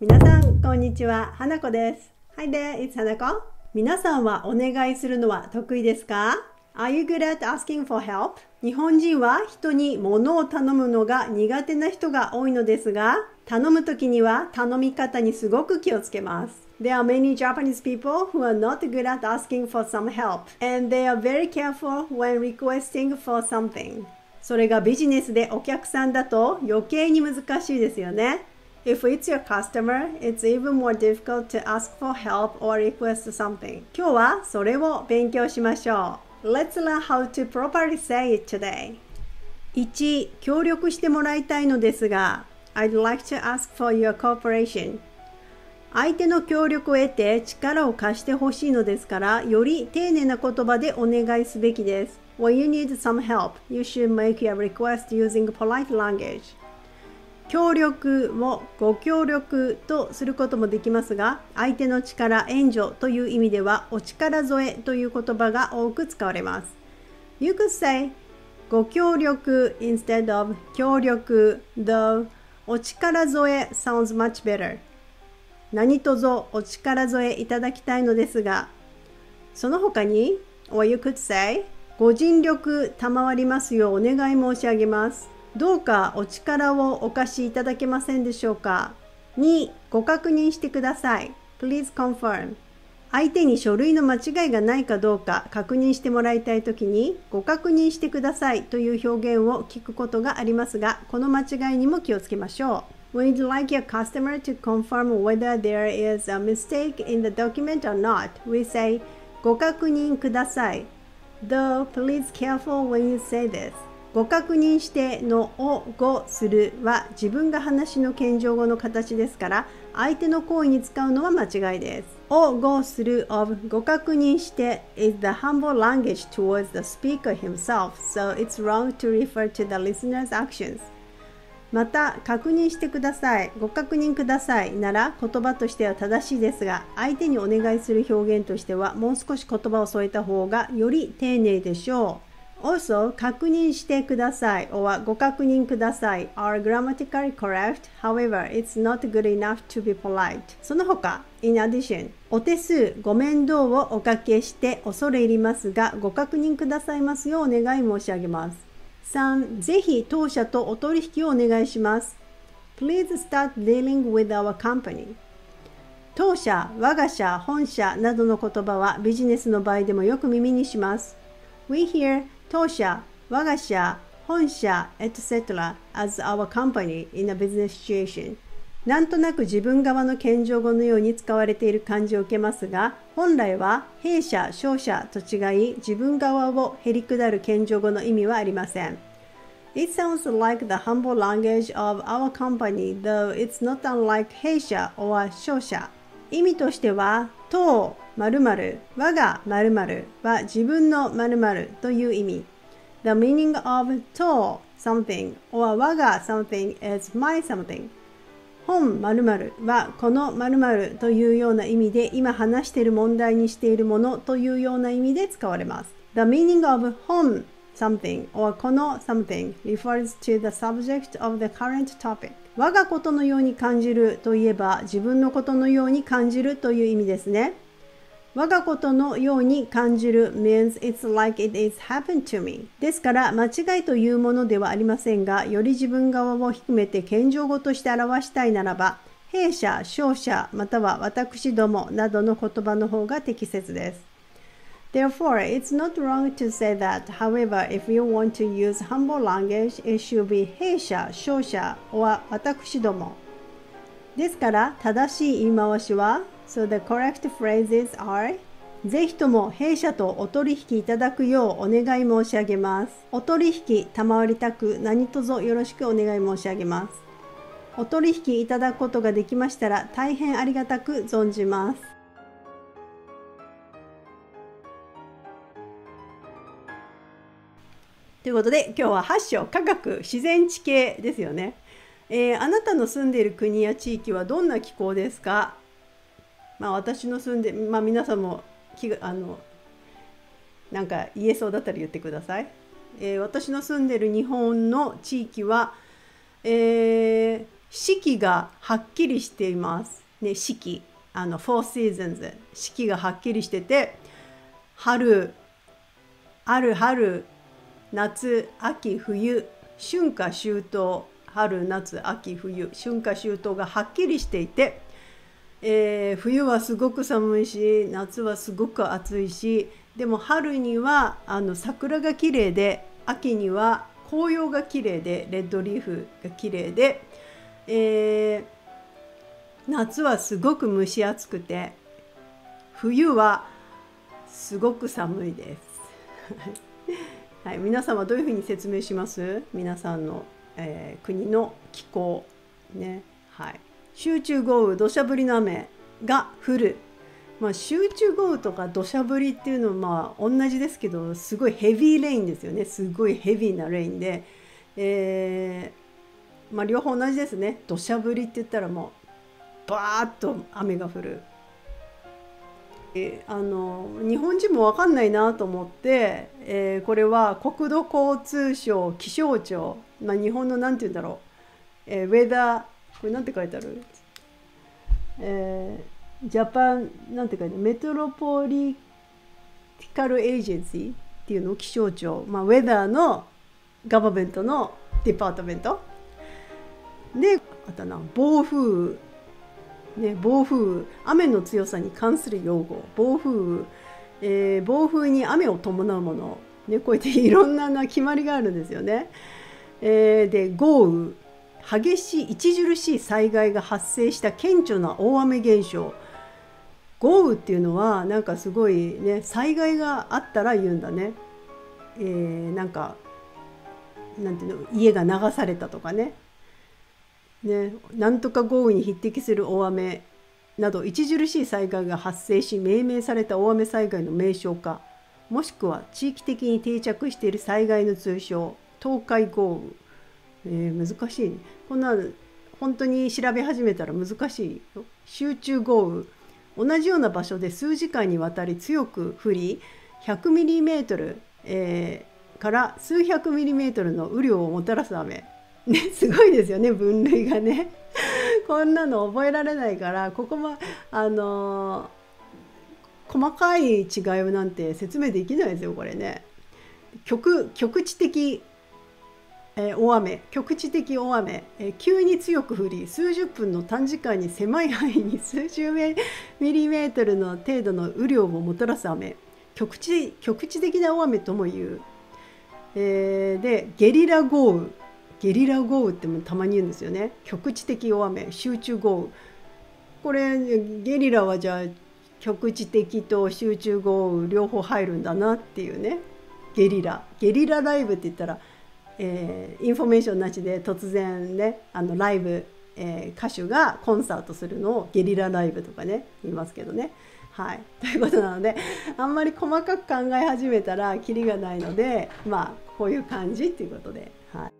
皆さん、こんにちは。花子です。Hi there, it's 花子。皆さんはお願いするのは得意ですか ?Are you good at asking for help? 日本人は人に物を頼むのが苦手な人が多いのですが、頼む時には頼み方にすごく気をつけます。There are many Japanese people who are not good at asking for some help, and they are very careful when requesting for something. それがビジネスでお客さんだと余計に難しいですよね。If it's your customer, it's even more difficult to ask for help or request something. 今日はそれを勉強しましょう。Let's learn how to properly say it today. 1. 協力してもらいたいのですが I'd like to ask for your cooperation. 相手の協力を得て力を貸してほしいのですから、より丁寧な言葉でお願いすべきです。When you need some help, you should make your request using polite language. 協力をご協力とすることもできますが、相手の力、援助という意味では、お力添えという言葉が多く使われます。You could say ご協力 instead of 協力 though お力添え sounds much better 何卒お力添えいただきたいのですがその他に or you could say ご尽力賜りますようお願い申し上げますどうかお力をお貸しいただけませんでしょうか2ご確認してください Please confirm 相手に書類の間違いがないかどうか確認してもらいたいときにご確認してくださいという表現を聞くことがありますがこの間違いにも気をつけましょう When you'd like your customer to confirm whether there is a mistake in the document or not, we say ご確認ください Though please careful when you say this ご確認してのをごするは自分が話の謙譲語の形ですから相手の行為に使うのは間違いです。をごする of ご確認して is the humble language towards the speaker himself, so it's wrong to refer to the listener's actions. また、確認してください、ご確認くださいなら言葉としては正しいですが、相手にお願いする表現としてはもう少し言葉を添えた方がより丁寧でしょう。Also, 確認してください or ご確認ください are grammatically correct, however, it's not good enough to be polite. その他、in addition, お手数、ご面倒をおかけして恐れ入りますが、ご確認くださいますようお願い申し上げます。3. ぜひ当社とお取引をお願いします。Please start dealing with our company. 当社、我が社、本社などの言葉はビジネスの場合でもよく耳にします。We hear 当社、我が社、本社、etc. as our company in a business situation. なんとなく自分側の謙譲語のように使われている感じを受けますが、本来は弊社、商社と違い、自分側をへりくだる謙譲語の意味はありません。It sounds like the humble language of our company, though it's not unlike 弊社 or 商社。意味としては、当〇〇我が〇〇は自分の〇〇という意味。The meaning of と something or 我が something is my something. 本〇〇はこの〇〇というような意味で今話している問題にしているものというような意味で使われます。The meaning of 本 something or この something refers to the subject of the current topic. 我がことのように感じるといえば自分のことのように感じるという意味ですね。我がことのように感じる means it's like it is happened to me ですから間違いというものではありませんがより自分側を含めて謙譲語として表したいならば弊社、商社または私どもなどの言葉の方が適切です Therefore, it's not wrong to say that. However, if you want to use humble language, it should be 弊社、商社 or 私ども。ですから、正しい言い回しは So the correct phrases are ぜひとも弊社とお取引いただくようお願い申し上げます。お取引賜りたく何卒よろしくお願い申し上げます。お取引いただくことができましたら大変ありがたく存じます。ということで今日は8章科学自然地形ですよね、えー、あなたの住んでいる国や地域はどんな気候ですか？まあ私の住んでまあ皆さんも気あのなんか言えそうだったら言ってください、えー、私の住んでいる日本の地域は、えー、四季がはっきりしています。ね、四季。あの、four seasons。四季がはっきりしてて、春、ある春、夏、秋、冬、春夏秋冬、春、夏、秋、冬、春夏秋冬がはっきりしていて、えー、冬はすごく寒いし夏はすごく暑いしでも春にはあの桜が綺麗で秋には紅葉が綺麗でレッドリーフが綺麗で、えー、夏はすごく蒸し暑くて冬はすごく寒いです。はい、皆さんはどういうふうに説明します？皆さんの、えー、国の気候ね。はい。集中豪雨土砂降りの雨が降る、まあ、集中豪雨とか土砂降りっていうのはまあ同じですけどすごいヘビーレインですよねすごいヘビーなレインで、えー、まあ、両方同じですね土砂降りって言ったらもうバーッと雨が降る。あの日本人も分かんないなと思って、えー、これは国土交通省気象庁、まあ、日本の何て言うんだろう、えー、ウェザーこれなんて書いてある？えー、ジャパンなんて書いてある？メトロポリティカルエージェンシーっていうの？気象庁、まあ、ウェザーのガバメントのデパートメント。であとな暴風雨。ね、暴風雨雨の強さに関する用語。暴風雨、えー、暴風に雨を伴うもの、ね、こうやっていろんな決まりがあるんですよね。えー、で豪雨。激しい著しい災害が発生した顕著な大雨現象。豪雨っていうのはなんかすごいね災害があったら言うんだね、えー、なんかなんていうの家が流されたとかね。ねなんとか豪雨に匹敵する大雨など著しい災害が発生し命名された大雨災害の名称かもしくは地域的に定着している災害の通称東海豪雨。えー、難しい、ね、こんな本当に調べ始めたら難しいよ。集中豪雨。同じような場所で数時間にわたり強く降り 100mm、えー、から数百ミリメートルの雨量をもたらす雨、ね、すごいですよね分類がね。こんなの覚えられないからここもあのー、細かい違いなんて説明できないですよこれね。局局地的え大雨。局地的大雨、え急に強く降り数十分の短時間に狭い範囲に 数十ミリメートルの程度の雨量をもたらす雨。局地局地的な大雨とも言う、えー、でゲリラ豪雨。ゲリラ豪雨ってもたまに言うんですよね。局地的大雨集中豪雨。これゲリラはじゃあ局地的と集中豪雨両方入るんだなっていうね。ゲリラ。ゲリラライブって言ったらえー、インフォメーションなしで突然ねあのライブ、えー、歌手がコンサートするのをゲリラライブとかね言いますけどね。はい、ということなのであんまり細かく考え始めたらキリがないのでまあこういう感じっていうことで。はい。